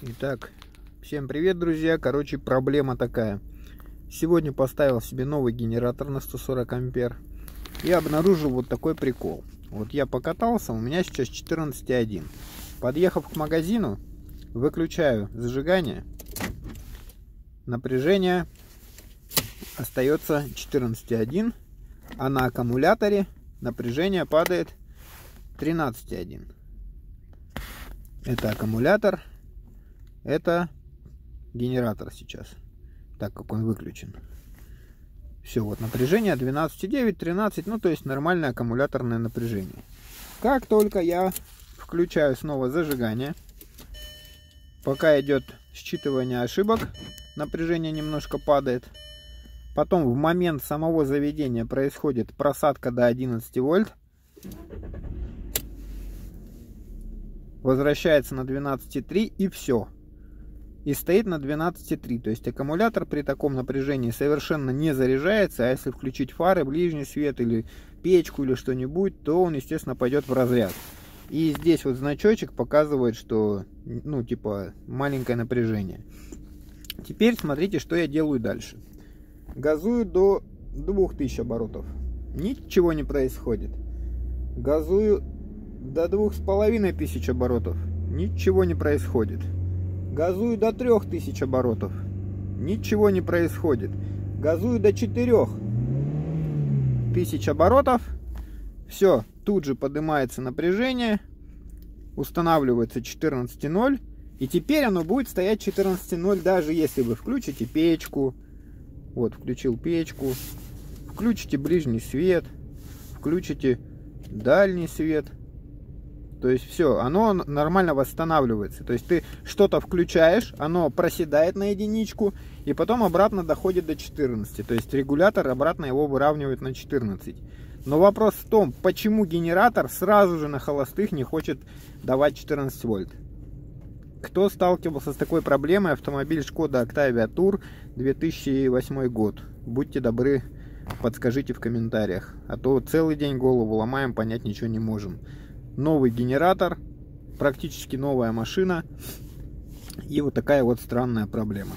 Итак, всем привет, друзья. Короче, проблема такая. Сегодня поставил себе новый генератор на 140 ампер и обнаружил вот такой прикол. Вот я покатался, у меня сейчас 14,1. Подъехав к магазину, выключаю зажигание. Напряжение остается 14,1, а на аккумуляторе напряжение падает 13,1. Это аккумулятор это генератор сейчас, так как он выключен. Все, вот напряжение 12,9, 13, ну то есть нормальное аккумуляторное напряжение. Как только я включаю снова зажигание, пока идет считывание ошибок, напряжение немножко падает. Потом в момент самого заведения происходит просадка до 11 вольт. Возвращается на 12,3 и все и стоит на 12,3. То есть аккумулятор при таком напряжении совершенно не заряжается, а если включить фары, ближний свет или печку или что-нибудь, то он, естественно, пойдет в разряд. И здесь вот значочек показывает, что, ну, типа, маленькое напряжение. Теперь смотрите, что я делаю дальше. Газую до 2000 оборотов. Ничего не происходит. Газую до 2500 оборотов. Ничего не происходит. Газую до 3000 оборотов. Ничего не происходит. Газую до 4000 оборотов. Все, тут же поднимается напряжение. Устанавливается 14.0. И теперь оно будет стоять 14.0, даже если вы включите печку. Вот, включил печку. Включите ближний свет. Включите дальний свет. То есть все, оно нормально восстанавливается. То есть ты что-то включаешь, оно проседает на единичку, и потом обратно доходит до 14. То есть регулятор обратно его выравнивает на 14. Но вопрос в том, почему генератор сразу же на холостых не хочет давать 14 вольт. Кто сталкивался с такой проблемой? Автомобиль Шкода Octavia Tour 2008 год. Будьте добры, подскажите в комментариях. А то целый день голову ломаем, понять ничего не можем новый генератор, практически новая машина. И вот такая вот странная проблема.